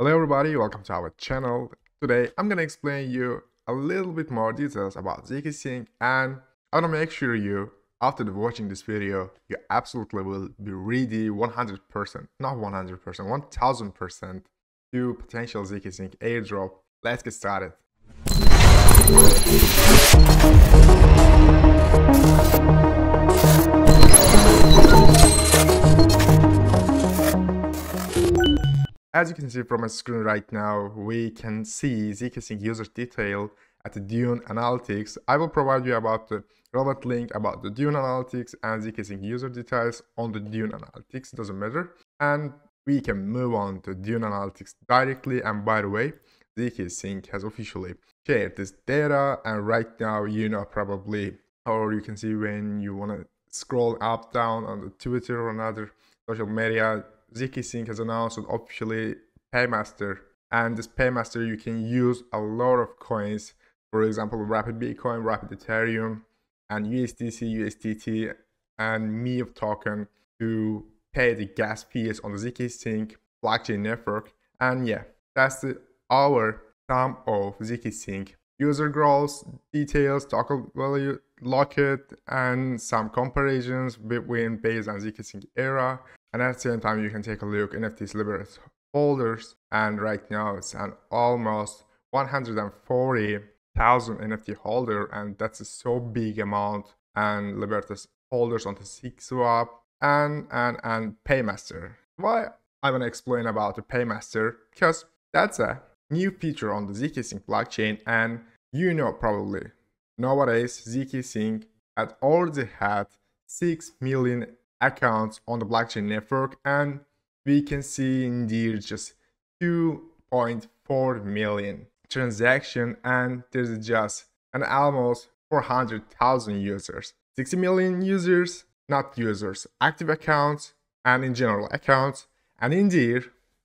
Hello everybody, welcome to our channel. Today I'm gonna explain you a little bit more details about ZK and I wanna make sure you, after watching this video, you absolutely will be ready 100%, not 100%, 1000% to potential ZK airdrop. Let's get started. As you can see from my screen right now, we can see zkSync user detail at the Dune Analytics. I will provide you about the relevant link about the Dune Analytics and zkSync user details on the Dune Analytics, doesn't matter. And we can move on to Dune Analytics directly. And by the way, zkSync has officially shared this data. And right now, you know probably, or you can see when you want to scroll up, down on the Twitter or another social media, zkSync has announced officially Paymaster. And this Paymaster, you can use a lot of coins. For example, Wrapped Bitcoin, Wrapped Ethereum, and USDC, USDT, and MEV token to pay the gas fees on the zkSync blockchain network. And yeah, that's the our sum of zkSync user growth details, token value, locket, and some comparisons between base and zkSync era and at the same time, you can take a look NFTs Libertas holders. And right now it's an almost 140,000 NFT holder. And that's a so big amount. And Libertas holders on the SyncSwap and, and, and Paymaster. Why I want to explain about the Paymaster? Because that's a new feature on the ZK Sync blockchain. And you know probably nowadays ZK Sync had already had 6 million accounts on the blockchain network and we can see indeed just 2.4 million transaction and there's just an almost 400,000 users 60 million users not users active accounts and in general accounts and indeed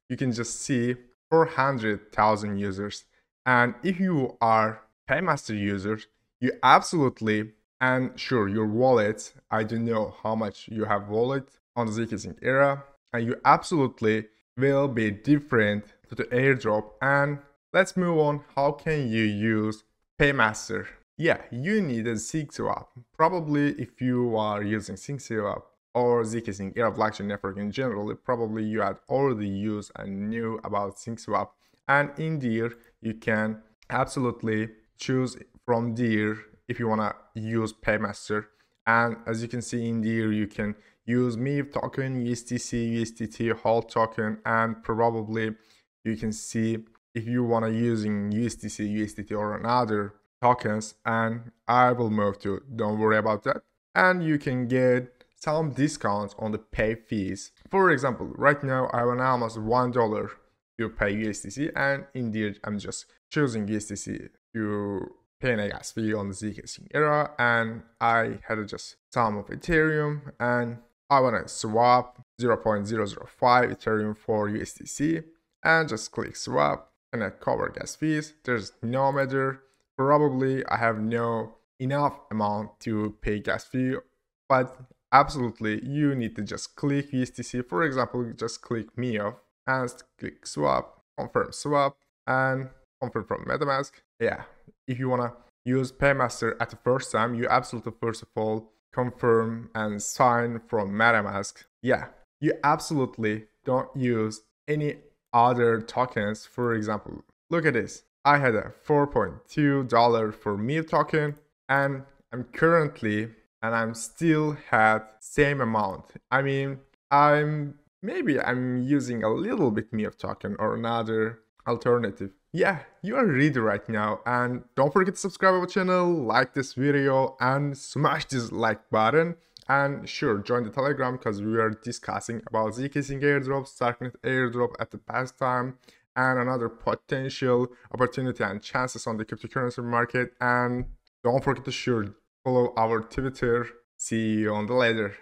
you can just see 400,000 users and if you are paymaster users you absolutely and sure, your wallet, I don't know how much you have wallet on the zkSync era, and you absolutely will be different to the airdrop. And let's move on. How can you use Paymaster? Yeah, you need a SyncSwap. Probably if you are using SyncSwap or zkSync era blockchain network in general, probably you had already used and knew about SyncSwap. And in there, you can absolutely choose from there if you want to use Paymaster. And as you can see in there, you can use MEV token, USDC, USDT, HALT token, and probably you can see if you want to using USDC, USDT, or another tokens. And I will move to, don't worry about that. And you can get some discounts on the pay fees. For example, right now I an almost $1 to pay USDC and indeed I'm just choosing USDC to pay a gas fee on the zkSync era and I had just some of Ethereum and I want to swap 0.005 Ethereum for USDC and just click swap and I cover gas fees. There's no matter. Probably I have no enough amount to pay gas fee, but absolutely you need to just click USDC. For example, just click MEV and click swap, confirm swap and confirm from MetaMask. Yeah, if you want to use Paymaster at the first time, you absolutely first of all confirm and sign from MetaMask. Yeah, you absolutely don't use any other tokens. For example, look at this. I had a $4.2 for MEV token and I'm currently and I'm still had same amount. I mean, I'm maybe I'm using a little bit MEV token or another alternative. Yeah, you are ready right now. And don't forget to subscribe our channel, like this video and smash this like button. And sure join the telegram because we are discussing about zkSync airdrop, Starknet airdrop at the past time and another potential opportunity and chances on the cryptocurrency market. And don't forget to sure follow our Twitter. See you on the later.